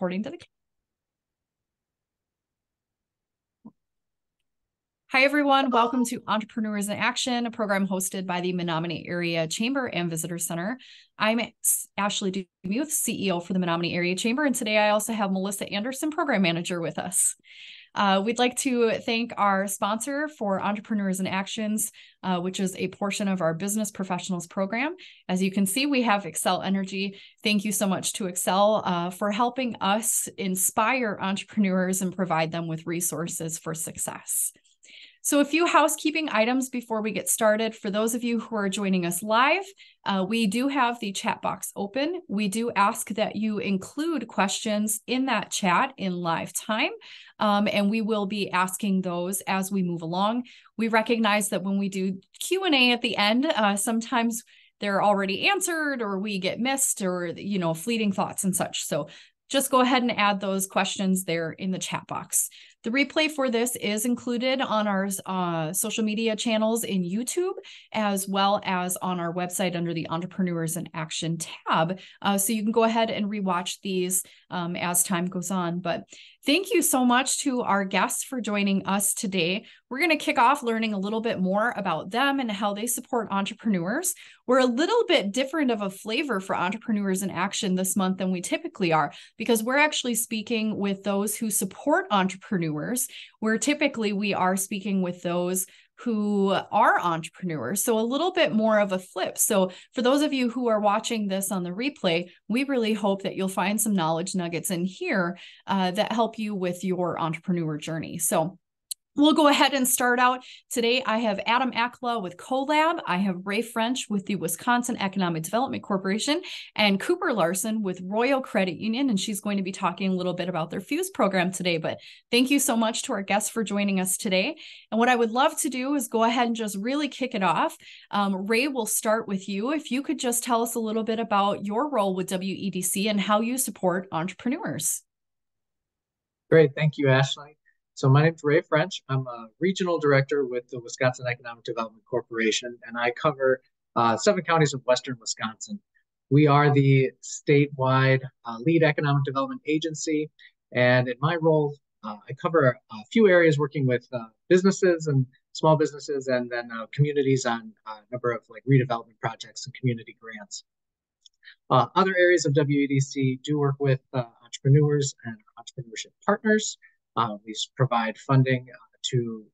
according to the Hi, everyone. Welcome to Entrepreneurs in Action, a program hosted by the Menomonie Area Chamber and Visitor Center. I'm Ashley Demuth, CEO for the Menomonie Area Chamber, and today I also have Melissa Anderson, Program Manager, with us. Uh, we'd like to thank our sponsor for Entrepreneurs in Actions, uh, which is a portion of our Business Professionals program. As you can see, we have Xcel Energy. Thank you so much to Xcel uh, for helping us inspire entrepreneurs and provide them with resources for success. So, a few housekeeping items before we get started. For those of you who are joining us live, uh, we do have the chat box open. We do ask that you include questions in that chat in live time, um, and we will be asking those as we move along. We recognize that when we do Q and A at the end, uh, sometimes they're already answered or we get missed or you know fleeting thoughts and such so just go ahead and add those questions there in the chat box. The replay for this is included on our uh, social media channels in YouTube, as well as on our website under the Entrepreneurs in Action tab. Uh, so you can go ahead and rewatch these um, as time goes on. But thank you so much to our guests for joining us today. We're going to kick off learning a little bit more about them and how they support entrepreneurs. We're a little bit different of a flavor for Entrepreneurs in Action this month than we typically are because we're actually speaking with those who support entrepreneurs entrepreneurs, where typically we are speaking with those who are entrepreneurs. So a little bit more of a flip. So for those of you who are watching this on the replay, we really hope that you'll find some knowledge nuggets in here uh, that help you with your entrepreneur journey. So We'll go ahead and start out. Today, I have Adam Akala with CoLab. I have Ray French with the Wisconsin Economic Development Corporation and Cooper Larson with Royal Credit Union. And she's going to be talking a little bit about their Fuse program today. But thank you so much to our guests for joining us today. And what I would love to do is go ahead and just really kick it off. Um, Ray, will start with you. If you could just tell us a little bit about your role with WEDC and how you support entrepreneurs. Great. Thank you, Ashley. So my name is Ray French. I'm a regional director with the Wisconsin Economic Development Corporation, and I cover uh, seven counties of western Wisconsin. We are the statewide uh, lead economic development agency, and in my role, uh, I cover a few areas working with uh, businesses and small businesses, and then uh, communities on a number of like redevelopment projects and community grants. Uh, other areas of WEDC do work with entrepreneurs and entrepreneurship partners. Uh, we provide funding uh, to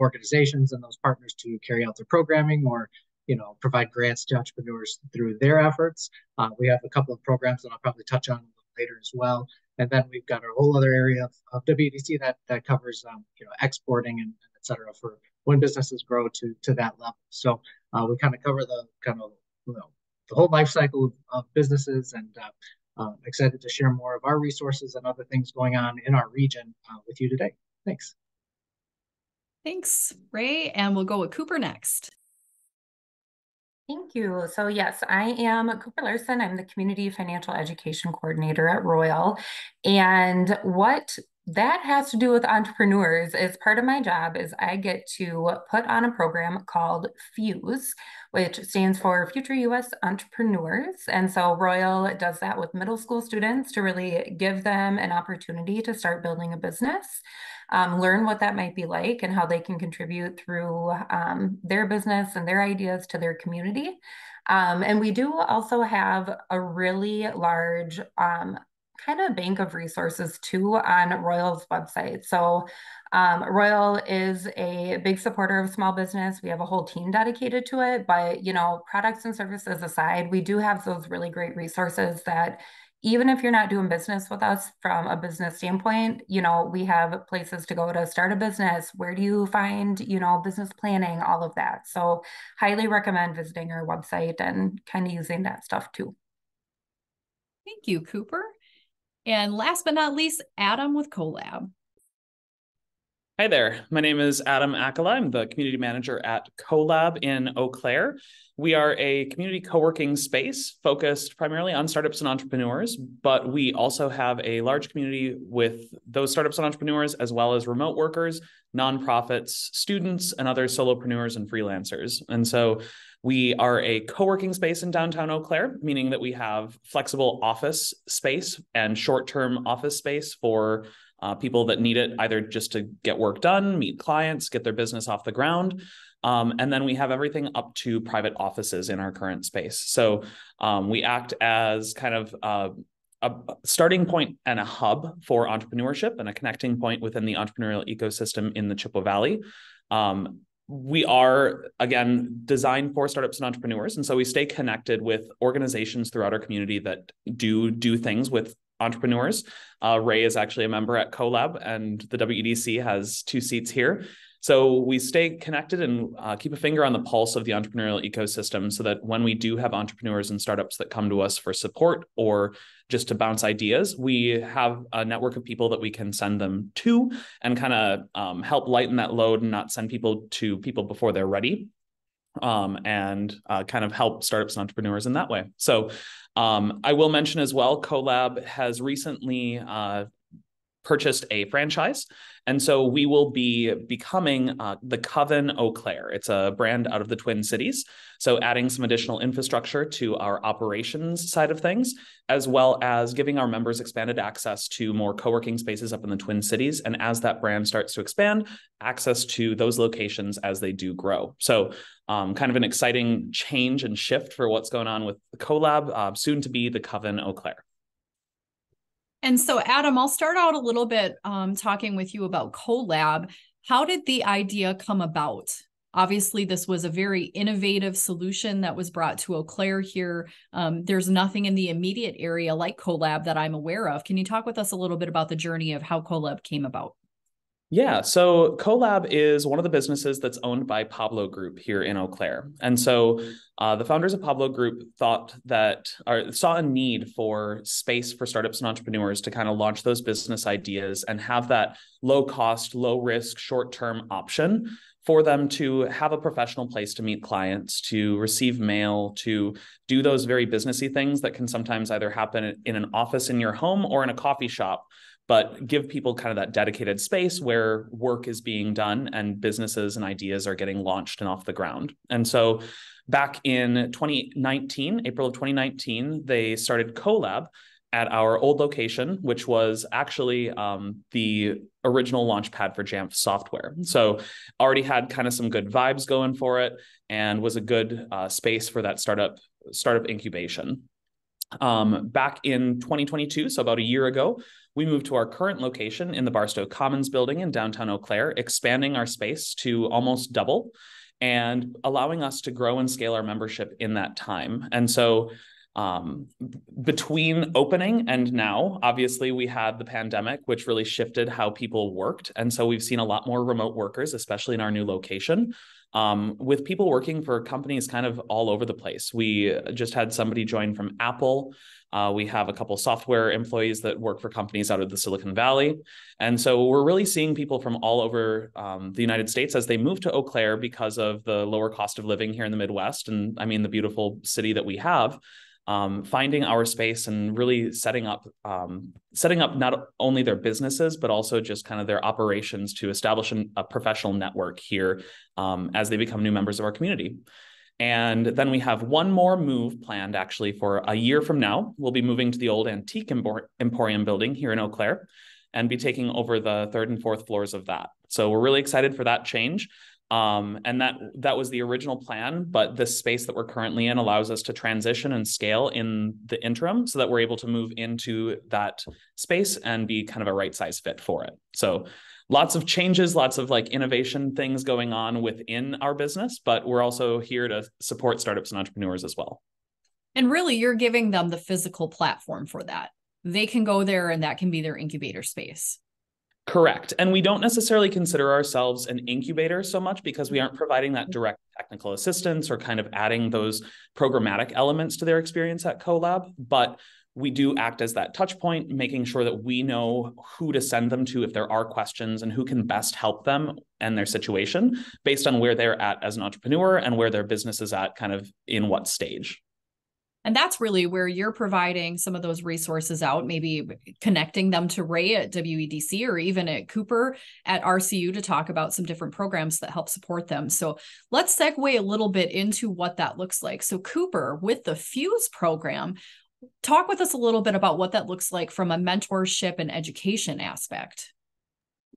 organizations and those partners to carry out their programming or you know provide grants to entrepreneurs through their efforts. Uh, we have a couple of programs that I'll probably touch on later as well. And then we've got a whole other area of, of WEDC that that covers um, you know exporting and, and et cetera for when businesses grow to to that level. So uh, we kind of cover the kind of you know the whole life cycle of, of businesses and uh, um, excited to share more of our resources and other things going on in our region uh, with you today. Thanks. Thanks, Ray. And we'll go with Cooper next. Thank you. So yes, I am Cooper Larson. I'm the Community Financial Education Coordinator at Royal. And what that has to do with entrepreneurs is part of my job is I get to put on a program called Fuse, which stands for Future US Entrepreneurs. And so Royal does that with middle school students to really give them an opportunity to start building a business, um, learn what that might be like and how they can contribute through um, their business and their ideas to their community. Um, and we do also have a really large um, kind of bank of resources too on Royal's website. So um, Royal is a big supporter of small business. We have a whole team dedicated to it, but you know, products and services aside, we do have those really great resources that even if you're not doing business with us from a business standpoint, you know, we have places to go to start a business. Where do you find, you know, business planning, all of that. So highly recommend visiting our website and kind of using that stuff too. Thank you, Cooper. And last but not least, Adam with CoLab. Hi there. My name is Adam Akala. I'm the community manager at CoLab in Eau Claire. We are a community co working space focused primarily on startups and entrepreneurs, but we also have a large community with those startups and entrepreneurs, as well as remote workers, nonprofits, students, and other solopreneurs and freelancers. And so We are a co working space in downtown Eau Claire, meaning that we have flexible office space and short term office space for uh, people that need it either just to get work done, meet clients, get their business off the ground. Um, and then we have everything up to private offices in our current space. So um, we act as kind of uh, a starting point and a hub for entrepreneurship and a connecting point within the entrepreneurial ecosystem in the Chippewa Valley. Um, we are again designed for startups and entrepreneurs and so we stay connected with organizations throughout our community that do do things with entrepreneurs uh, ray is actually a member at colab and the wedc has two seats here so we stay connected and uh, keep a finger on the pulse of the entrepreneurial ecosystem so that when we do have entrepreneurs and startups that come to us for support or just to bounce ideas, we have a network of people that we can send them to and kind of um, help lighten that load and not send people to people before they're ready. Um, and uh, kind of help startups and entrepreneurs in that way. So, um, I will mention as well, CoLab has recently uh, purchased a franchise. And so we will be becoming uh, the Coven Eau Claire. It's a brand out of the Twin Cities. So adding some additional infrastructure to our operations side of things, as well as giving our members expanded access to more co working spaces up in the Twin Cities. And as that brand starts to expand, access to those locations as they do grow. So um, kind of an exciting change and shift for what's going on with the CoLab, uh, soon to be the Coven Eau Claire. And so, Adam, I'll start out a little bit um, talking with you about CoLab. How did the idea come about? Obviously, this was a very innovative solution that was brought to Eau Claire here. Um, there's nothing in the immediate area like CoLab that I'm aware of. Can you talk with us a little bit about the journey of how CoLab came about? Yeah, so CoLab is one of the businesses that's owned by Pablo Group here in Eau Claire. And so uh, the founders of Pablo Group thought that, or saw a need for space for startups and entrepreneurs to kind of launch those business ideas and have that low cost, low risk, short term option for them to have a professional place to meet clients, to receive mail, to do those very businessy things that can sometimes either happen in an office in your home or in a coffee shop but give people kind of that dedicated space where work is being done and businesses and ideas are getting launched and off the ground. And so back in 2019, April of 2019, they started CoLab at our old location, which was actually um, the original launch pad for Jamf software. So already had kind of some good vibes going for it and was a good uh, space for that startup startup incubation. Um, back in 2022, so about a year ago, we moved to our current location in the Barstow Commons building in downtown Eau Claire, expanding our space to almost double and allowing us to grow and scale our membership in that time. And so um, between opening and now, obviously, we had the pandemic, which really shifted how people worked. And so we've seen a lot more remote workers, especially in our new location. Um, with people working for companies kind of all over the place. We just had somebody join from Apple uh, we have a couple software employees that work for companies out of the Silicon Valley. And so we're really seeing people from all over um, the United States as they move to Eau Claire because of the lower cost of living here in the Midwest. And I mean, the beautiful city that we have. Um, finding our space and really setting up um, setting up not only their businesses but also just kind of their operations to establish an, a professional network here um, as they become new members of our community. And then we have one more move planned actually for a year from now. We'll be moving to the old Antique Emporium building here in Eau Claire and be taking over the third and fourth floors of that. So we're really excited for that change. Um, and that that was the original plan, but this space that we're currently in allows us to transition and scale in the interim so that we're able to move into that space and be kind of a right size fit for it. So lots of changes, lots of like innovation things going on within our business, but we're also here to support startups and entrepreneurs as well. And really, you're giving them the physical platform for that. They can go there and that can be their incubator space. Correct. And we don't necessarily consider ourselves an incubator so much because we mm-hmm. aren't providing that mm-hmm. direct technical assistance or kind of adding those programmatic elements to their experience at CoLab. But we do act as that touch point, making sure that we know who to send them to if there are questions and who can best help them and their situation based on where they're at as an entrepreneur and where their business is at kind of in what stage. And that's really where you're providing some of those resources out, maybe connecting them to Ray at WEDC or even at Cooper at RCU to talk about some different programs that help support them. So let's segue a little bit into what that looks like. So, Cooper, with the Fuse program, talk with us a little bit about what that looks like from a mentorship and education aspect.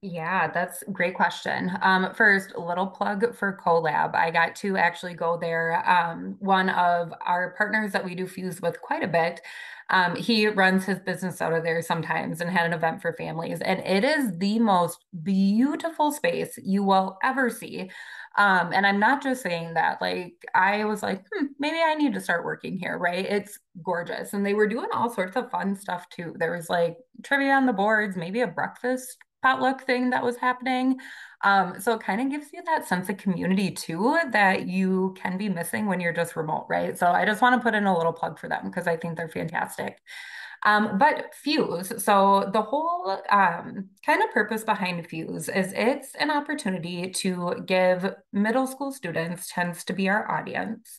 Yeah, that's great question. Um, first, little plug for CoLab. I got to actually go there. Um, one of our partners that we do Fuse with quite a bit, um, he runs his business out of there sometimes and had an event for families. And it is the most beautiful space you will ever see. Um, and I'm not just saying that, like, I was like, hmm, maybe I need to start working here, right? It's gorgeous. And they were doing all sorts of fun stuff too. There was like trivia on the boards, maybe a breakfast potluck thing that was happening. Um, so it kind of gives you that sense of community too that you can be missing when you're just remote, right? So I just want to put in a little plug for them because I think they're fantastic. Um, but Fuse, so the whole um, kind of purpose behind Fuse is it's an opportunity to give middle school students, tends to be our audience,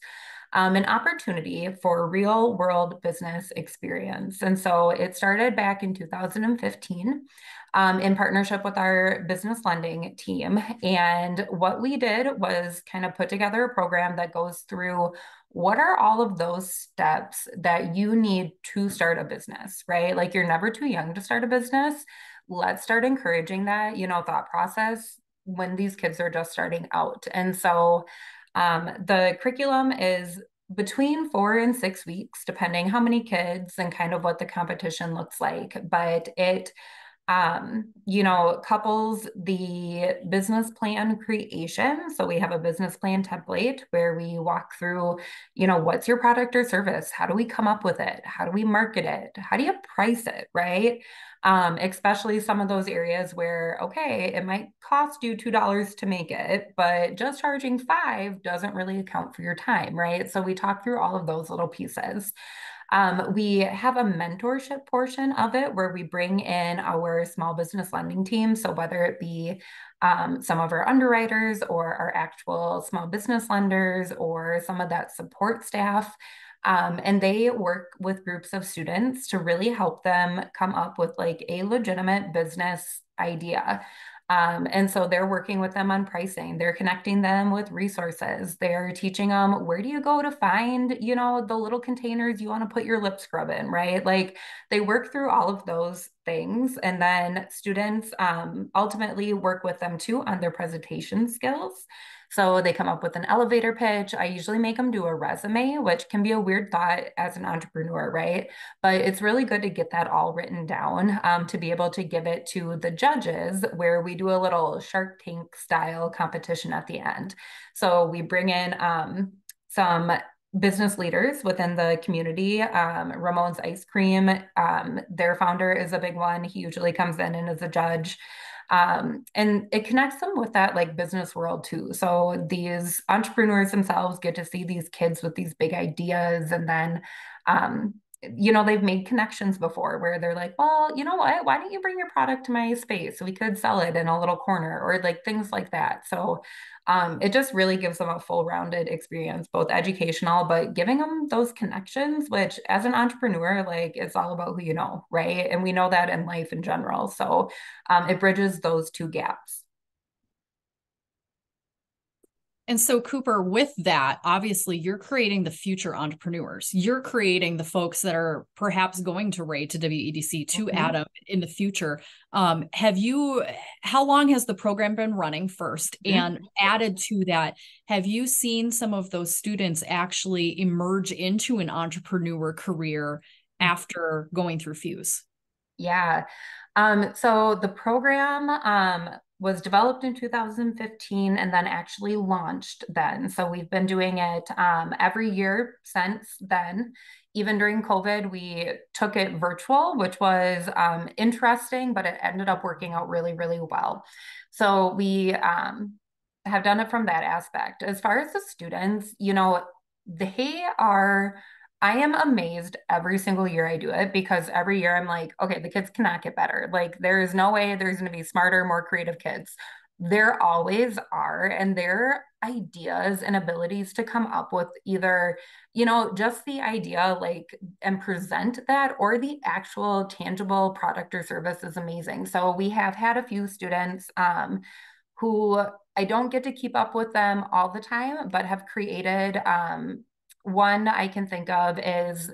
um, an opportunity for real world business experience. And so it started back in 2015 um, in partnership with our business lending team. And what we did was kind of put together a program that goes through what are all of those steps that you need to start a business, right? Like you're never too young to start a business. Let's start encouraging that, you know, thought process when these kids are just starting out. And so um, the curriculum is between four and six weeks, depending how many kids and kind of what the competition looks like. But it um, you know, couples the business plan creation. So we have a business plan template where we walk through, you know, what's your product or service? How do we come up with it? How do we market it? How do you price it? Right. Um, especially some of those areas where, okay, it might cost you $2 to make it, but just charging five doesn't really account for your time. Right. So we talk through all of those little pieces. Um, we have a mentorship portion of it where we bring in our small business lending team. So whether it be um, some of our underwriters or our actual small business lenders or some of that support staff. Um, and they work with groups of students to really help them come up with like a legitimate business idea. Um, and so they're working with them on pricing. They're connecting them with resources. They're teaching them where do you go to find, you know, the little containers you want to put your lip scrub in, right? Like they work through all of those things. And then students um, ultimately work with them too on their presentation skills. So they come up with an elevator pitch. I usually make them do a resume, which can be a weird thought as an entrepreneur, right? But it's really good to get that all written down um, to be able to give it to the judges, where we do a little Shark Tank style competition at the end. So we bring in um, some business leaders within the community. Um, Ramon's Ice Cream, um, their founder is a big one. He usually comes in and is a judge. Um, and it connects them with that like business world too. So these entrepreneurs themselves get to see these kids with these big ideas and then um, you know, they've made connections before where they're like, well, you know what? Why don't you bring your product to my space so we could sell it in a little corner or like things like that. So um, it just really gives them a full rounded experience, both educational, but giving them those connections, which as an entrepreneur, like it's all about who you know, right? And we know that in life in general. So um, it bridges those two gaps. And so, Cooper, with that, obviously, you're creating the future entrepreneurs. You're creating the folks that are perhaps going to Ray to WEDC to mm-hmm. Adam in the future. Um, have you, how long has the program been running 1st mm-hmm. And added to that, have you seen some of those students actually emerge into an entrepreneur career after going through Fuse? Yeah. Um, so the program um, was developed in 2015 and then actually launched then. So we've been doing it um, every year since then. Even during COVID, we took it virtual, which was um, interesting, but it ended up working out really, really well. So we um, have done it from that aspect. As far as the students, you know, they are I am amazed every single year I do it because every year I'm like, okay, the kids cannot get better. Like, there is no way there's going to be smarter, more creative kids. There always are. And they're ideas and abilities to come up with either you know just the idea like and present that or the actual tangible product or service is amazing so we have had a few students um, who i don't get to keep up with them all the time but have created um, one i can think of is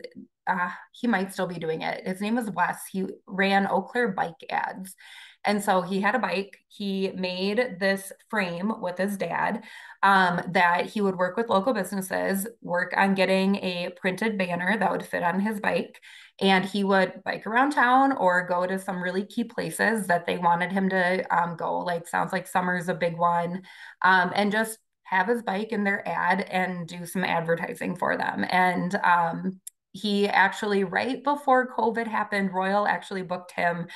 uh, he might still be doing it his name is wes he ran eau claire bike ads and so he had a bike. He made this frame with his dad um, that he would work with local businesses, work on getting a printed banner that would fit on his bike. And he would bike around town or go to some really key places that they wanted him to um, go. Like, sounds like summer's a big one. Um, and just have his bike in their ad and do some advertising for them. And um, he actually, right before COVID happened, Royal actually booked him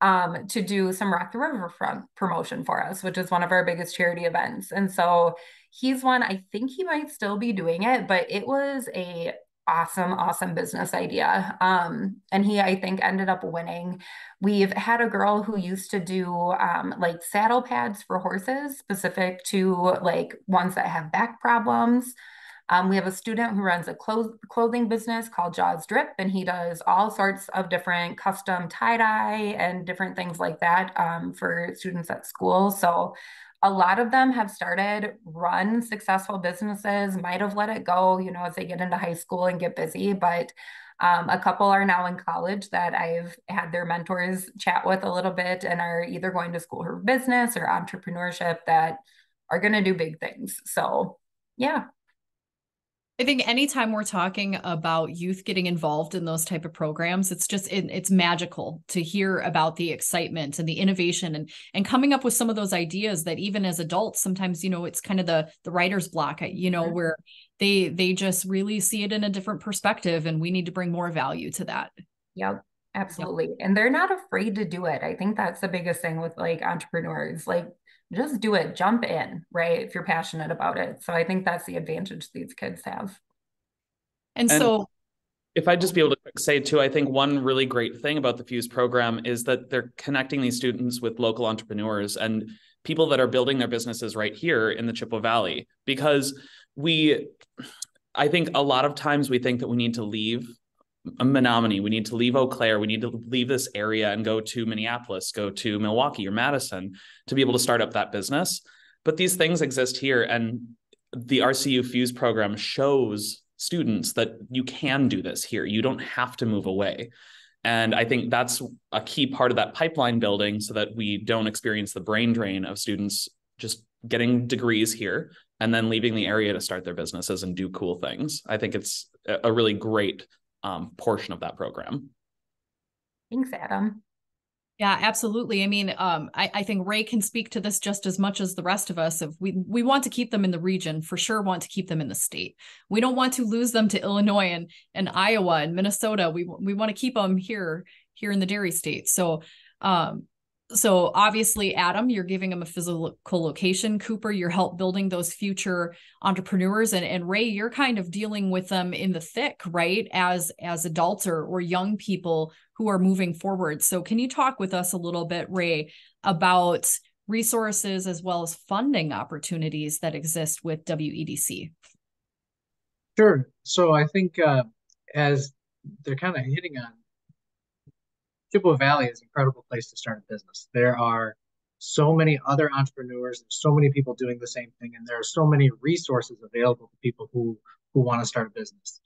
um, to do some Rock the Riverfront promotion for us, which is one of our biggest charity events. And so he's one, I think he might still be doing it, but it was a awesome, awesome business idea. Um, and he, I think, ended up winning. We've had a girl who used to do um, like saddle pads for horses, specific to like ones that have back problems. Um, we have a student who runs a clo- clothing business called Jaws Drip, and he does all sorts of different custom tie dye and different things like that um, for students at school. So a lot of them have started run successful businesses, might have let it go, you know, as they get into high school and get busy, but um, a couple are now in college that I've had their mentors chat with a little bit and are either going to school for business or entrepreneurship that are going to do big things. So, yeah. I think anytime we're talking about youth getting involved in those type of programs, it's just it, it's magical to hear about the excitement and the innovation and and coming up with some of those ideas that even as adults, sometimes you know it's kind of the the writer's block, you know, where they they just really see it in a different perspective, and we need to bring more value to that. Yep. Absolutely. Yep. And they're not afraid to do it. I think that's the biggest thing with like entrepreneurs. Like just do it, jump in, right? If you're passionate about it. So I think that's the advantage these kids have. And, and so if I just be able to say too, I think one really great thing about the Fuse program is that they're connecting these students with local entrepreneurs and people that are building their businesses right here in the Chippewa Valley. Because we, I think a lot of times we think that we need to leave Menomonie, we need to leave Eau Claire, we need to leave this area and go to Minneapolis, go to Milwaukee or Madison to be able to start up that business. But these things exist here, and the RCU Fuse program shows students that you can do this here. You don't have to move away. And I think that's a key part of that pipeline building so that we don't experience the brain drain of students just getting degrees here and then leaving the area to start their businesses and do cool things. I think it's a really great um, portion of that program. Thanks, Adam. Yeah, absolutely. I mean, um, I, I think Ray can speak to this just as much as the rest of us. If we we want to keep them in the region, for sure, want to keep them in the state. We don't want to lose them to Illinois and and Iowa and Minnesota. We we want to keep them here here in the dairy state. So, um, so obviously adam you're giving them a physical location. Cooper you're help building those future entrepreneurs. And, and ray you're kind of dealing with them in the thick right as as adults or, or young people who are moving forward. So can you talk with us a little bit ray about resources as well as funding opportunities that exist with wedc sure. So i think uh, as they're kind of hitting on Chippewa Valley is an incredible place to start a business. There are so many other entrepreneurs, there's so many people doing the same thing, and there are so many resources available to people who who want to start a business.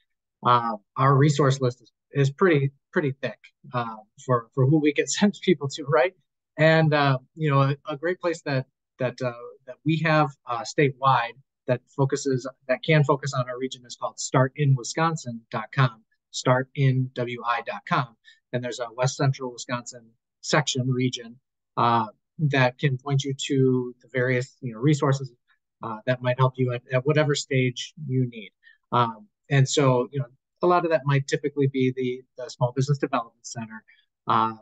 Uh, our resource list is, is pretty pretty thick uh, for for who we can send people to, right? And uh, you know, a, a, great place that that uh, that we have uh, statewide that focuses that can focus on our region is called startinwisconsin.com, startinwi.com and there's a West Central Wisconsin section region uh, that can point you to the various you know resources uh, that might help you at, at whatever stage you need. Um, and so you know a lot of that might typically be the the Small Business Development Center. Um,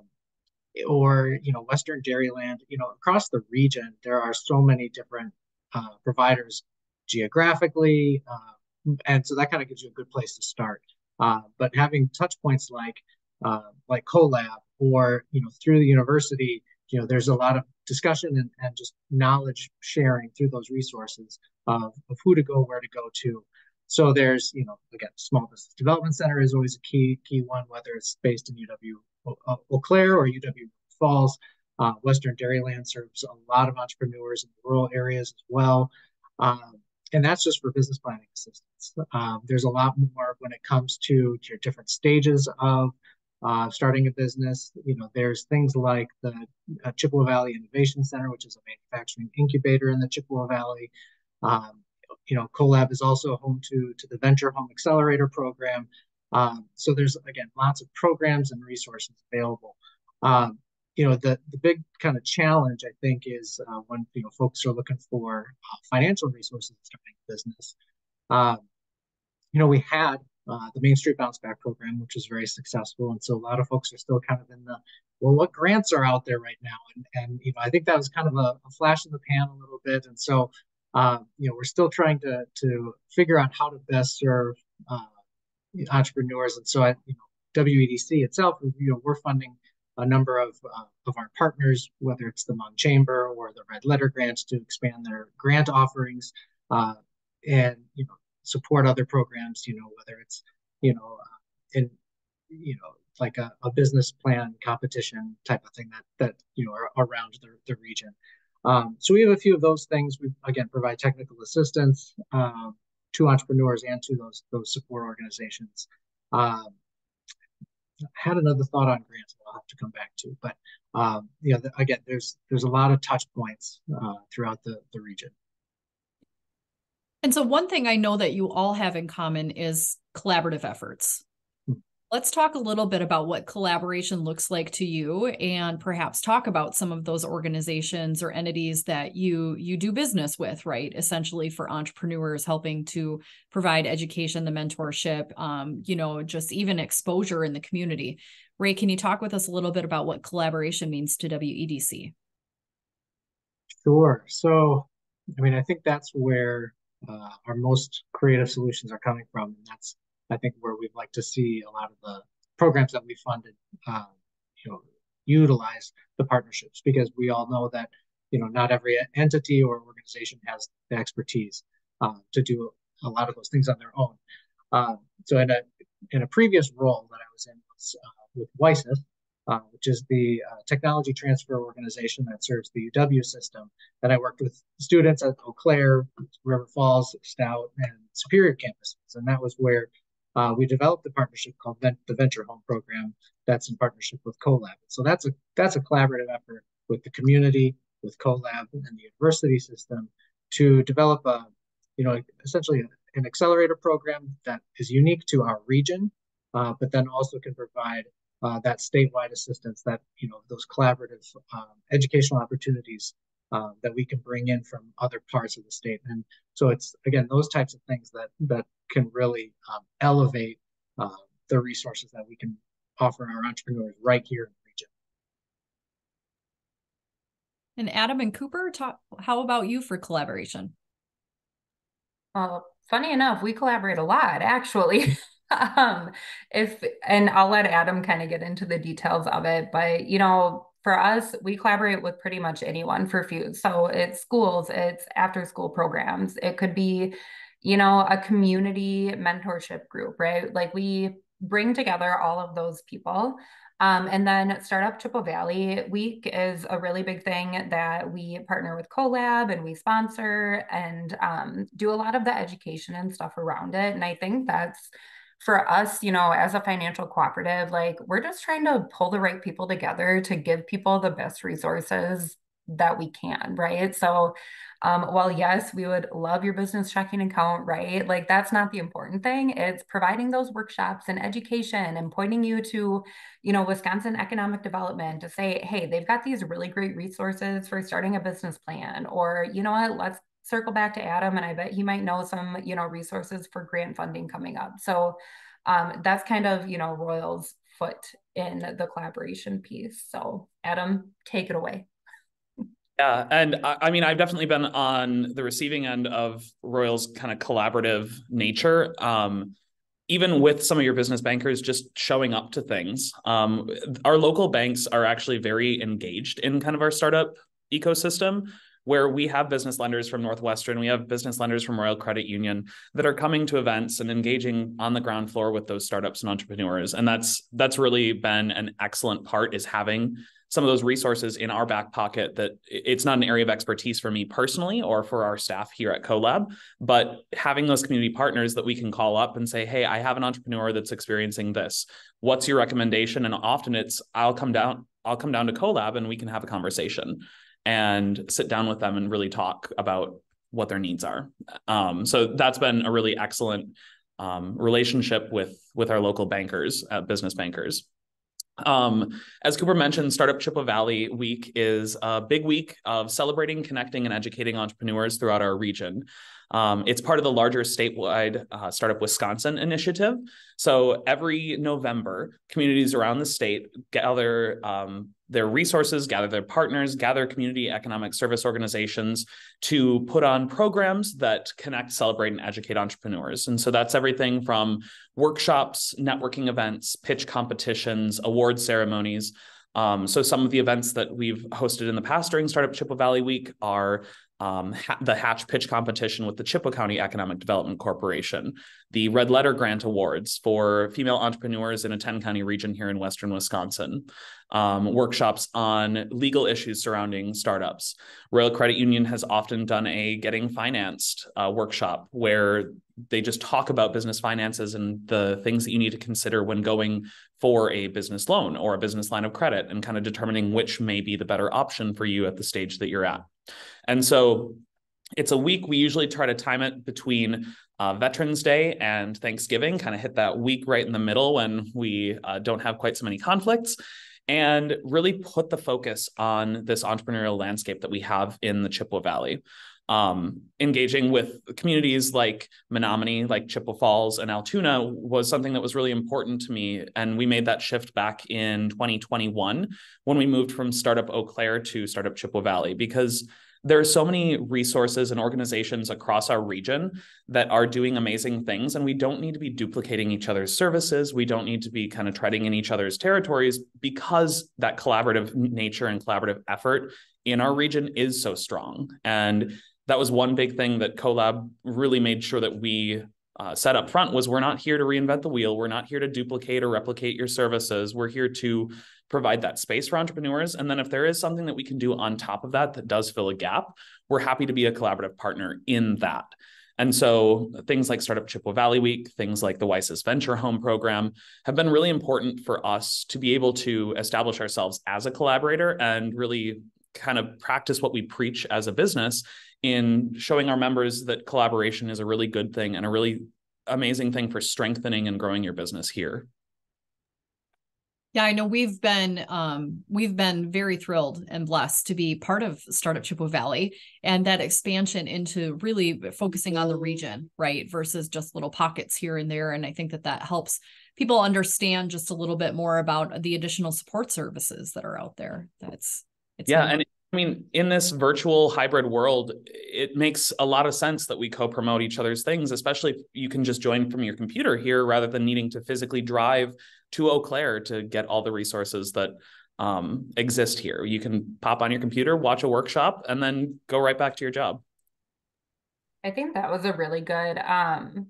or you know Western Dairyland, you know across the region there are so many different uh, providers geographically, uh, and so that kind of gives you a good place to start. Uh, but having touch points like uh, like CoLab or you know through the university you know, there's a lot of discussion and, and just knowledge sharing through those resources of, of who to go, where to go to. So there's, you know, again, Small Business Development Center is always a key key one, whether it's based in UW Eau Claire or UW Falls. Uh, Western Dairyland serves a lot of entrepreneurs in rural areas as well. Um, and that's just for business planning assistance. Um, there's a lot more when it comes to your different stages of uh, starting a business. You know, there's things like the uh, Chippewa Valley Innovation Center, which is a manufacturing incubator in the Chippewa Valley. Um, you know, CoLab is also home to to the Venture Home Accelerator program. Um, so there's again lots of programs and resources available. Um, you know, the the big kind of challenge I think is uh, when you know folks are looking for uh, financial resources starting a business. Um, you know, we had uh, the Main Street Bounce Back program, which was very successful. And so a lot of folks are still kind of in the, well, what grants are out there right now? And, and you know, I think that was kind of a, a flash in the pan a little bit. And so, uh, you know, we're still trying to, to figure out how to best serve uh, entrepreneurs. And so, I, you know, WEDC itself, you know, we're funding a number of, uh, of our partners, whether it's the Hmong Chamber or the Red Letter Grants to expand their grant offerings. Uh, and, you know, support other programs, you know, whether it's, you know, uh, in, you know, like a, a, business plan competition type of thing that, that you know, are around the, the region. Um, so we have a few of those things. We, again, provide technical assistance um, to entrepreneurs and to those, those support organizations. Um, had another thought on grants that I'll have to come back to, but um, you know, the, again, there's there's a lot of touch points uh, throughout the, the region. And so, one thing I know that you all have in common is collaborative efforts. Let's talk a little bit about what collaboration looks like to you and perhaps talk about some of those organizations or entities that you you do business with, right? Essentially for entrepreneurs helping to provide education, the mentorship, um, you know, just even exposure in the community. Ray, can you talk with us a little bit about what collaboration means to WEDC? Sure. So, I mean, I think that's where uh, our most creative solutions are coming from. And that's, I think, where we'd like to see a lot of the programs that we funded, uh, you know, utilize the partnerships because we all know that, you know, not every entity or organization has the expertise uh, to do a lot of those things on their own. Um, so in a in a previous role that I was in was uh, with WiSys, uh, which is the uh, technology transfer organization that serves the UW system. And I worked with students at Eau Claire, River Falls, Stout, and Superior campuses. And that was where uh, we developed a partnership called Vent- the Venture Home Program that's in partnership with CoLab. So that's a that's a collaborative effort with the community, with CoLab and the university system to develop a, you know, essentially an accelerator program that is unique to our region, uh, but then also can provide uh, that statewide assistance, that you know those collaborative um, educational opportunities um, that we can bring in from other parts of the state. And so it's again those types of things that that can really um, elevate uh, the resources that we can offer our entrepreneurs right here in the region. And Adam and Cooper, talk, how about you for collaboration? Well, funny enough, we collaborate a lot actually. um, if and I'll let Adam kind of get into the details of it, but you know, for us, we collaborate with pretty much anyone for food. So it's schools, it's after school programs. It could be, you know, a community mentorship group, right? Like we bring together all of those people. Um, and then Startup Chippewa Valley Week is a really big thing that we partner with CoLab and we sponsor and um, do a lot of the education and stuff around it. And I think that's for us, you know, as a financial cooperative, like we're just trying to pull the right people together to give people the best resources that we can, right? So, um, while yes, we would love your business checking account, right? Like that's not the important thing. It's providing those workshops and education and pointing you to, you know, Wisconsin economic development to say, hey, they've got these really great resources for starting a business plan, or you know what, let's circle back to Adam, and I bet he might know some, you know, resources for grant funding coming up. So um, that's kind of, you know, Royal's foot in the collaboration piece. So Adam, take it away. Yeah, and I, I mean, I've definitely been on the receiving end of Royal's kind of collaborative nature. Um, even with some of your business bankers just showing up to things, um, our local banks are actually very engaged in kind of our startup ecosystem where we have business lenders from Northwestern, we have business lenders from Royal Credit Union that are coming to events and engaging on the ground floor with those startups and entrepreneurs. And that's that's really been an excellent part is having some of those resources in our back pocket that it's not an area of expertise for me personally or for our staff here at CoLab, but having those community partners that we can call up and say, hey, I have an entrepreneur that's experiencing this. What's your recommendation? And often it's I'll come down, I'll come down to CoLab and we can have a conversation and sit down with them and really talk about what their needs are. Um, so that's been a really excellent um, relationship with with our local bankers, uh, business bankers. Um, as Cooper mentioned, Startup Chippewa Valley Week is a big week of celebrating, connecting, and educating entrepreneurs throughout our region. Um, it's part of the larger statewide uh, Startup Wisconsin initiative. So every November, communities around the state gather um, their resources, gather their partners, gather community economic service organizations to put on programs that connect, celebrate, and educate entrepreneurs. And so that's everything from workshops, networking events, pitch competitions, award ceremonies. Um, so some of the events that we've hosted in the past during Startup Chippewa Valley Week are um, the Hatch Pitch Competition with the Chippewa County Economic Development Corporation, the Red Letter Grant Awards for female entrepreneurs in a 10 county region here in Western Wisconsin, um, workshops on legal issues surrounding startups. Royal Credit Union has often done a Getting Financed uh, workshop where they just talk about business finances and the things that you need to consider when going for a business loan or a business line of credit and kind of determining which may be the better option for you at the stage that you're at. And so it's a week. We usually try to time it between uh, Veterans Day and Thanksgiving, kind of hit that week right in the middle when we uh, don't have quite so many conflicts, and really put the focus on this entrepreneurial landscape that we have in the Chippewa Valley. Um, engaging with communities like Menomonie, like Chippewa Falls and Altoona was something that was really important to me. And we made that shift back in 2021 when we moved from Startup Eau Claire to Startup Chippewa Valley, because there are so many resources and organizations across our region that are doing amazing things and we don't need to be duplicating each other's services. We don't need to be kind of treading in each other's territories because that collaborative nature and collaborative effort in our region is so strong. And that was one big thing that colab really made sure that we uh, set up front was we're not here to reinvent the wheel we're not here to duplicate or replicate your services we're here to provide that space for entrepreneurs. And then if there is something that we can do on top of that that does fill a gap, we're happy to be a collaborative partner in that. And so things like Startup Chippewa Valley Week, things like the WiSys Venture Home Program have been really important for us to be able to establish ourselves as a collaborator and really kind of practice what we preach as a business in showing our members that collaboration is a really good thing and a really amazing thing for strengthening and growing your business here. Yeah, I know we've been um, we've been very thrilled and blessed to be part of Startup Chippewa Valley and that expansion into really focusing on the region, right, versus just little pockets here and there. And I think that that helps people understand just a little bit more about the additional support services that are out there. That's it's yeah, and I mean, in this virtual hybrid world, it makes a lot of sense that we co-promote each other's things, especially if you can just join from your computer here rather than needing to physically drive to Eau Claire to get all the resources that um, exist here. You can pop on your computer, watch a workshop, and then go right back to your job. I think that was a really good um,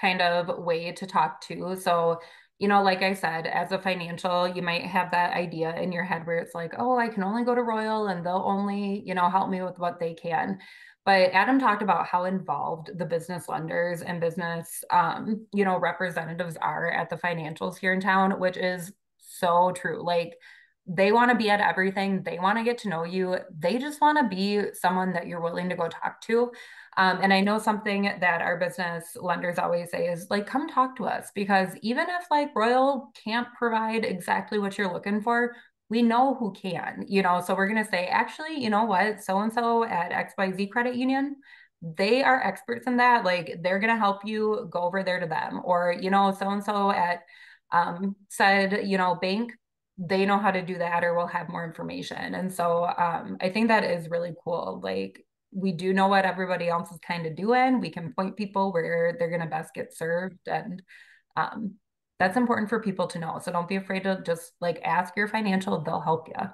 kind of way to talk to. So, you know, like I said, as a financial, you might have that idea in your head where it's like, oh, I can only go to Royal and they'll only, you know, help me with what they can. But Adam talked about how involved the business lenders and business, um, you know, representatives are at the financials here in town, which is so true. Like they want to be at everything. They want to get to know you. They just want to be someone that you're willing to go talk to. Um, and I know something that our business lenders always say is like, come talk to us because even if like Royal can't provide exactly what you're looking for, we know who can, you know, so we're going to say, actually, you know what, so and so at XYZ Credit Union, they are experts in that. Like they're going to help you go over there to them. Or, you know, so and so at um, said, you know, bank, they know how to do that or we'll have more information. And so um, I think that is really cool. Like we do know what everybody else is kind of doing. We can point people where they're going to best get served. And Um, that's important for people to know. So don't be afraid to just like ask your financial, they'll help you.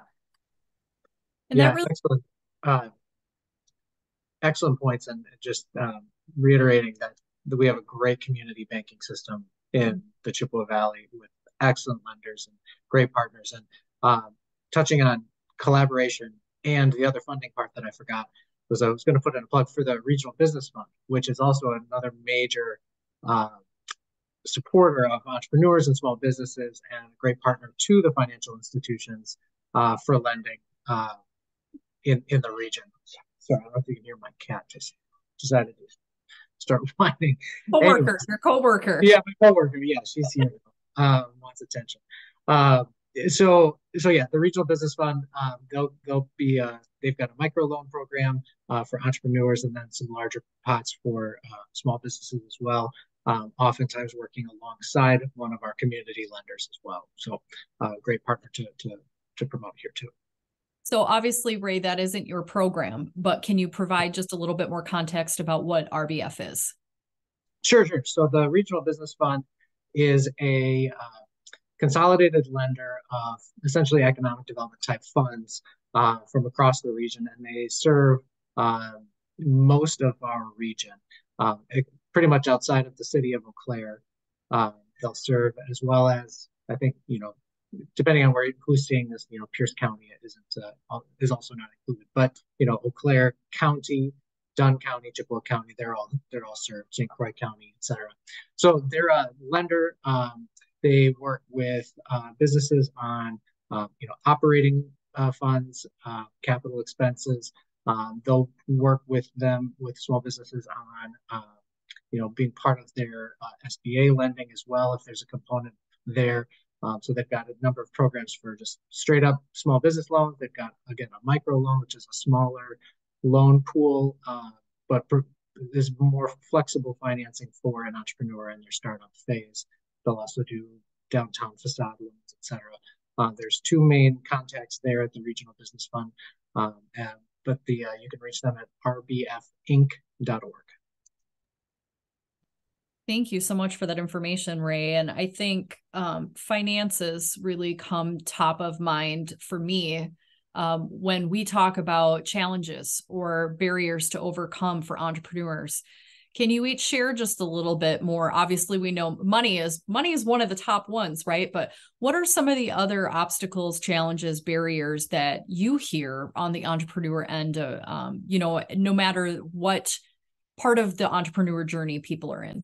And yeah, that really excellent. Uh, excellent points, and just um, reiterating that, that we have a great community banking system in the Chippewa Valley with excellent lenders and great partners. And um, touching on collaboration and the other funding part that I forgot was I was going to put in a plug for the Regional Business Fund, which is also another major uh, supporter of entrepreneurs and small businesses and a great partner to the financial institutions uh, for lending uh, in in the region. Sorry, I don't know if you can hear my cat just decided to start whining. coworker, Anyways. your coworker. Yeah, my coworker. Yeah, she's here. Um, wants attention. Uh, so so yeah, the regional business fund. Um, they'll they'll be uh, they've got a micro loan program uh, for entrepreneurs, and then some larger pots for uh, small businesses as well. Um, oftentimes working alongside one of our community lenders as well. So, uh, great partner to to to promote here too. So obviously, Ray, that isn't your program, but can you provide just a little bit more context about what RBF is? Sure, sure. So the Regional Business Fund is a uh, consolidated lender of essentially economic development type funds uh, from across the region, and they serve uh, most of our region, um, it, pretty much outside of the city of Eau Claire. Um, they'll serve as well as I think you know, depending on where who's seeing this, you know, Pierce County isn't uh, is also not included, but you know, Eau Claire County, Dunn County, Chippewa County, they're all they're all served, St. Croix County, etc. So they're a lender. Um, they work with uh, businesses on uh, you know operating uh, funds, uh, capital expenses. Um, they'll work with them with small businesses on uh, you know being part of their uh, SBA lending as well if there's a component there. Um, so they've got a number of programs for just straight up small business loans. They've got again a micro loan, which is a smaller loan pool, uh, but is more flexible financing for an entrepreneur in their startup phase. They'll also do downtown facade loans, etc. Uh, there's two main contacts there at the Regional Business Fund, um, and, but the uh, you can reach them at rbfinc.org. Thank you so much for that information, Ray. And I think um, finances really come top of mind for me um, when we talk about challenges or barriers to overcome for entrepreneurs. Can you each share just a little bit more? Obviously, we know money is money is one of the top ones, right? But what are some of the other obstacles, challenges, barriers that you hear on the entrepreneur end? Uh, um, you know, no matter what part of the entrepreneur journey people are in.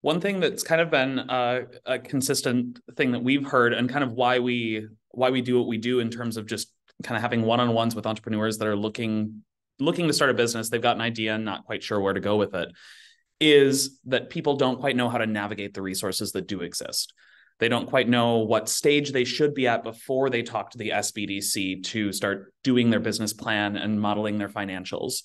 One thing that's kind of been a, a consistent thing that we've heard, and kind of why we why we do what we do in terms of just kind of having one-on-ones with entrepreneurs that are looking looking to start a business, they've got an idea and not quite sure where to go with it, is that people don't quite know how to navigate the resources that do exist. They don't quite know what stage they should be at before they talk to the SBDC to start doing their business plan and modeling their financials.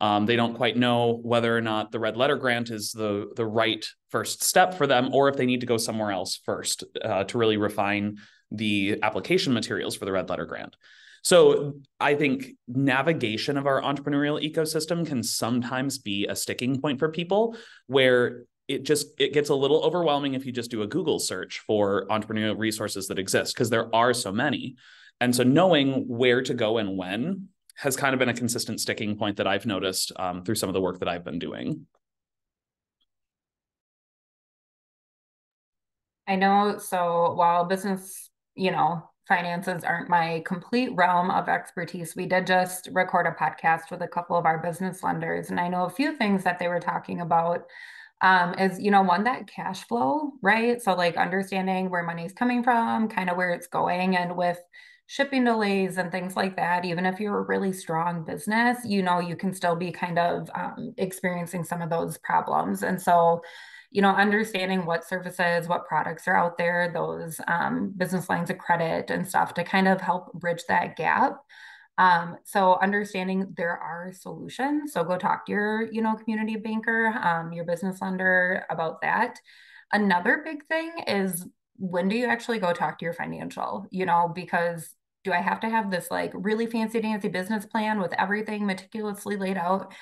Um, they don't quite know whether or not the red letter grant is the the right first step for them, or if they need to go somewhere else first uh, to really refine the application materials for the red letter grant. So I think navigation of our entrepreneurial ecosystem can sometimes be a sticking point for people where it just it gets a little overwhelming if you just do a Google search for entrepreneurial resources that exist because there are so many. And so knowing where to go and when has kind of been a consistent sticking point that I've noticed um, through some of the work that I've been doing. I know. So while business, you know, finances aren't my complete realm of expertise. We did just record a podcast with a couple of our business lenders, and I know a few things that they were talking about. Um, is you know one that cash flow right so like understanding where money's coming from kind of where it's going and with shipping delays and things like that even if you're a really strong business you know you can still be kind of um, experiencing some of those problems and so you know, understanding what services, what products are out there, those um, business lines of credit and stuff to kind of help bridge that gap. Um, so understanding there are solutions. So go talk to your, you know, community banker, um, your business lender about that. Another big thing is when do you actually go talk to your financial, you know, because do I have to have this like really fancy dancy business plan with everything meticulously laid out?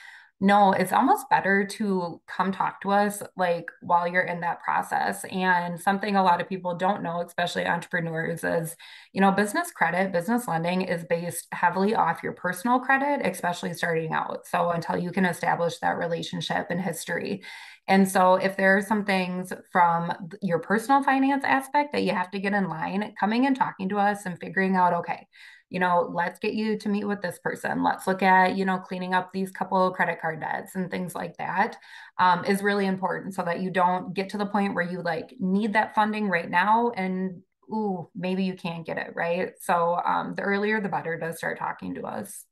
No, it's almost better to come talk to us like while you're in that process. And something a lot of people don't know, especially entrepreneurs, is you know, business credit, business lending is based heavily off your personal credit, especially starting out. So until you can establish that relationship and history. And so if there are some things from your personal finance aspect that you have to get in line, coming and talking to us and figuring out, okay, you know, let's get you to meet with this person. Let's look at, you know, cleaning up these couple of credit card debts and things like that um, is really important so that you don't get to the point where you like need that funding right now and ooh, maybe you can't get it, right? So um, the earlier the better to start talking to us.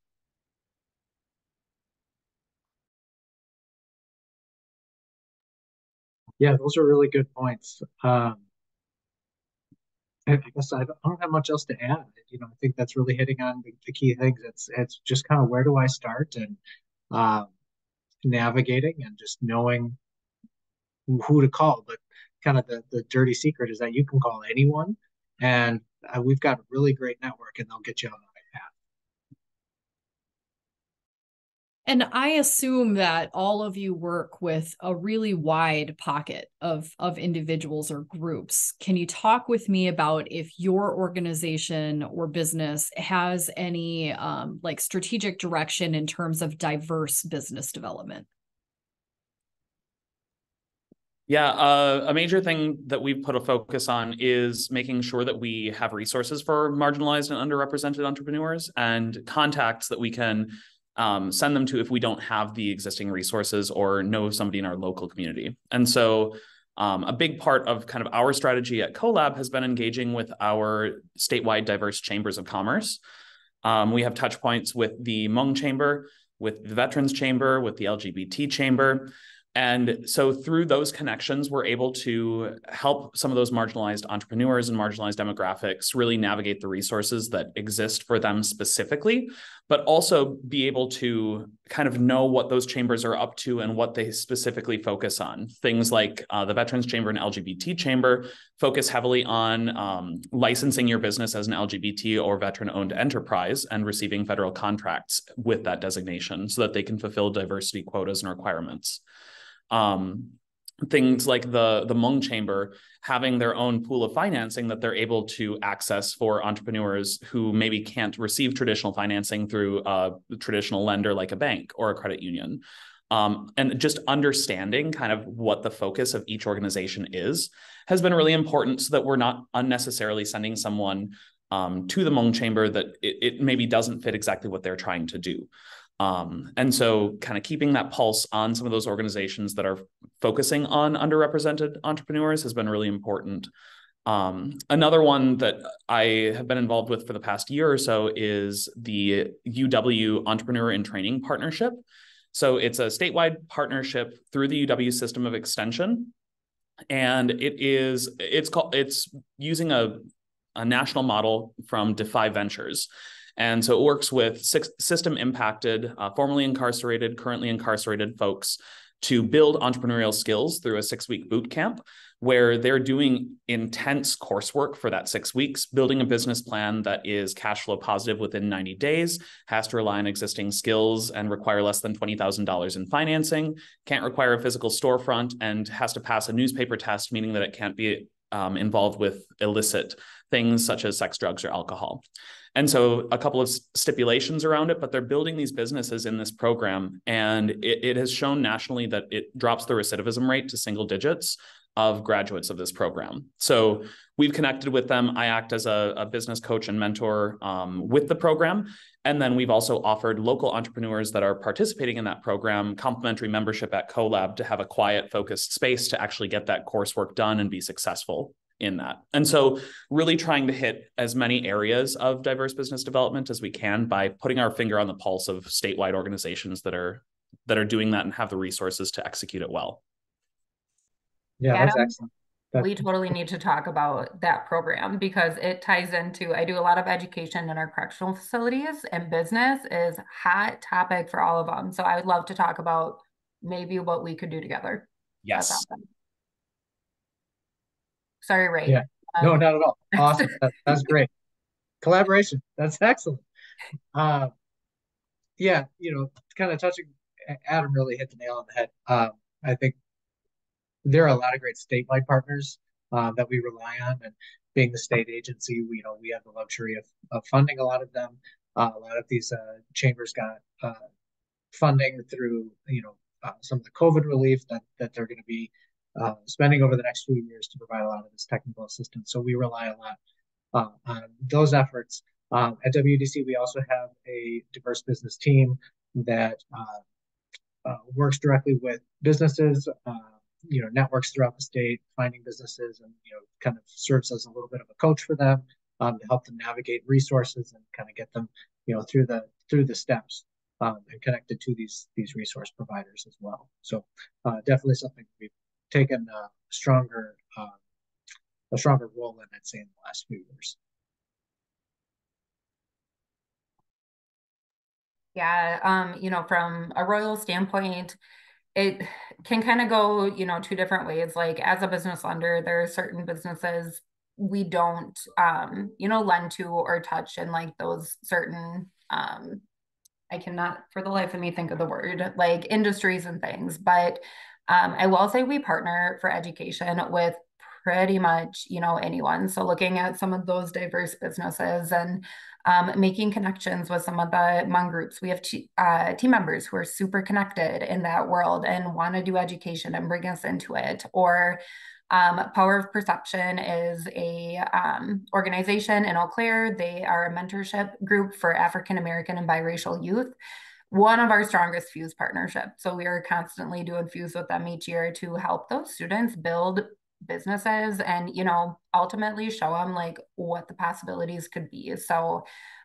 Yeah, those are really good points. Um, I guess I don't have much else to add. You know, I think that's really hitting on the, the key things. It's it's just kind of where do I start and uh, navigating and just knowing who to call. But kind of the the dirty secret is that you can call anyone, and uh, we've got a really great network, and they'll get you on And I assume that all of you work with a really wide pocket of, of individuals or groups. Can you talk with me about if your organization or business has any um, like strategic direction in terms of diverse business development? Yeah, uh, a major thing that we've put a focus on is making sure that we have resources for marginalized and underrepresented entrepreneurs and contacts that we can um, send them to if we don't have the existing resources or know somebody in our local community. And so um, a big part of kind of our strategy at CoLab has been engaging with our statewide diverse chambers of commerce. Um, we have touch points with the Hmong Chamber, with the Veterans Chamber, with the LGBT Chamber, and so through those connections, we're able to help some of those marginalized entrepreneurs and marginalized demographics really navigate the resources that exist for them specifically, but also be able to kind of know what those chambers are up to and what they specifically focus on. Things like uh, the Veterans Chamber and LGBT Chamber focus heavily on um, licensing your business as an LGBT or veteran owned enterprise and receiving federal contracts with that designation so that they can fulfill diversity quotas and requirements um, things like the the Hmong Chamber having their own pool of financing that they're able to access for entrepreneurs who maybe can't receive traditional financing through a traditional lender like a bank or a credit union. Um, and just understanding kind of what the focus of each organization is has been really important so that we're not unnecessarily sending someone um, to the Hmong Chamber that it, it maybe doesn't fit exactly what they're trying to do. Um, and so, kind of keeping that pulse on some of those organizations that are focusing on underrepresented entrepreneurs has been really important. Um, another one that I have been involved with for the past year or so is the UW Entrepreneur in Training Partnership. So, it's a statewide partnership through the UW system of extension. And it is, it's called, it's using a, a national model from Defy Ventures. And so it works with system impacted, uh, formerly incarcerated, currently incarcerated folks to build entrepreneurial skills through a six week boot camp where they're doing intense coursework for that six weeks, building a business plan that is cash flow positive within 90 days, has to rely on existing skills and require less than $20,000 in financing, can't require a physical storefront, and has to pass a newspaper test, meaning that it can't be um, involved with illicit things such as sex, drugs, or alcohol. And so a couple of stipulations around it, but they're building these businesses in this program. And it, it has shown nationally that it drops the recidivism rate to single digits of graduates of this program. So we've connected with them. I act as a, a business coach and mentor um, with the program. And then we've also offered local entrepreneurs that are participating in that program complimentary membership at CoLab to have a quiet, focused space to actually get that coursework done and be successful in that. And so really trying to hit as many areas of diverse business development as we can by putting our finger on the pulse of statewide organizations that are that are doing that and have the resources to execute it well. Yeah, Adam, that's excellent. That's we totally need to talk about that program because it ties into I do a lot of education in our correctional facilities and business is hot topic for all of them. So I would love to talk about maybe what we could do together. Yes. Sorry, Ray. Yeah. Um, no, not at all. Awesome. that, that's great. Collaboration. That's excellent. Uh, yeah, you know, kind of touching Adam really hit the nail on the head. Um, I think there are a lot of great statewide partners uh, that we rely on, and being the state agency, we you know we have the luxury of, of funding a lot of them. Uh, a lot of these uh, chambers got uh, funding through you know uh, some of the COVID relief that that they're going to be uh, spending over the next few years to provide a lot of this technical assistance. So we rely a lot on those efforts. Um, at WEDC, we also have a diverse business team that works directly with businesses you know networks throughout the state, finding businesses, and you know kind of serves as a little bit of a coach for them um, to help them navigate resources and kind of get them you know through the through the steps um, and connected to these these resource providers as well. So uh, definitely something we've taken a stronger uh, a stronger role in, I'd say, in the last few years. Yeah, um, you know, from a Royal standpoint, it can kind of go, you know, two different ways. Like as a business lender, there are certain businesses we don't um, you know, lend to or touch in like those certain um I cannot for the life of me think of the word, like industries and things. But um, I will say we partner for education with pretty much, you know, anyone. So looking at some of those diverse businesses and um, making connections with some of the Hmong groups. We have uh, team members who are super connected in that world and want to do education and bring us into it. Or um, Power of Perception is a um, organization in Eau Claire. They are a mentorship group for African American and biracial youth. One of our strongest Fuse partnerships. So we are constantly doing Fuse with them each year to help those students build businesses and you know ultimately show them like what the possibilities could be. So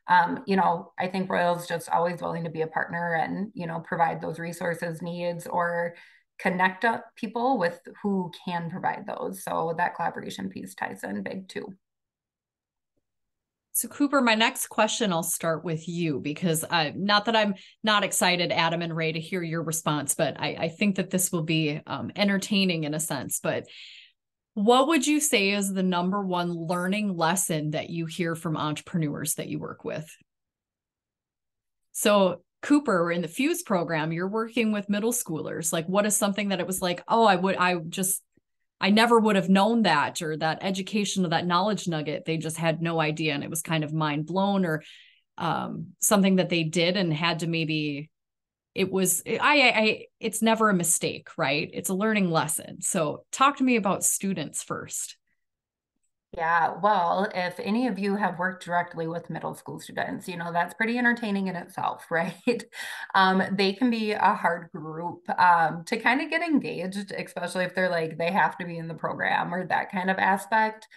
um, you know i think Royal's just always willing to be a partner and you know provide those resources needs or connect up people with who can provide those. So that collaboration piece ties in big too so Cooper, my next question, I'll start with you because I, not that I'm not excited, Adam and Ray, to hear your response, but I, I think that this will be um, entertaining in a sense. But what would you say is the number one learning lesson that you hear from entrepreneurs that you work with? So, Cooper, in the Fuse program, you're working with middle schoolers. Like, what is something that it was like, oh, I would, I just, I never would have known that, or that education or that knowledge nugget, they just had no idea. And it was kind of mind blown, or um, something that they did and had to maybe it was I, I it's never a mistake right? It's a learning lesson. So talk to me about students first yeah, well, if any of you have worked directly with middle school students, you know, that's pretty entertaining in itself, right? Um, they can be a hard group um, to kind of get engaged, especially if they're like, they have to be in the program or that kind of aspect.